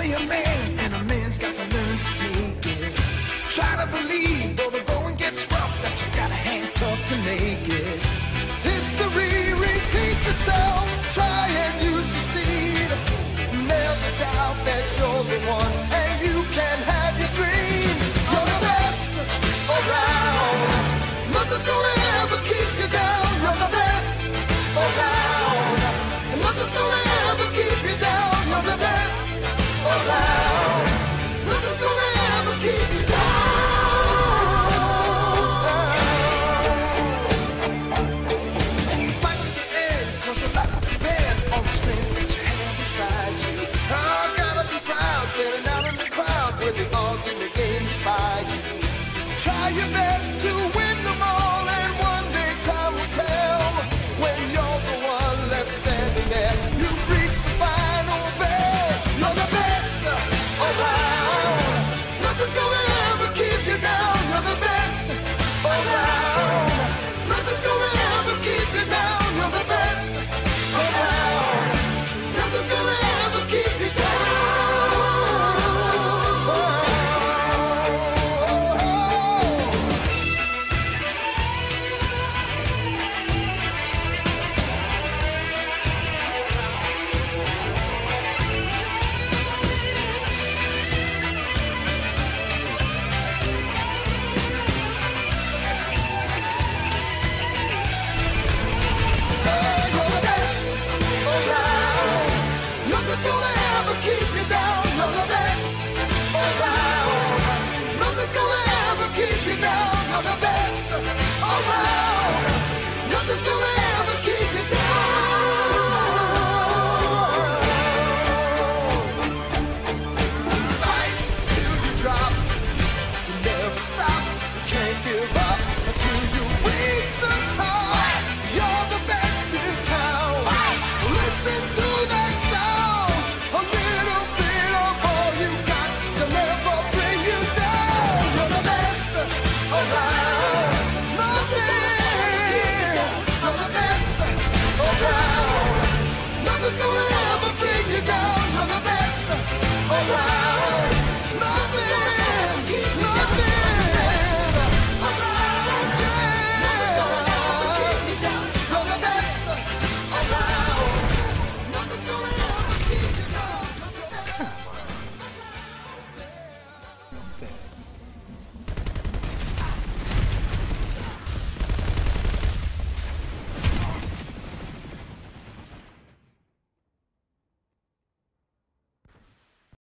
really a man. Try your best to win them all,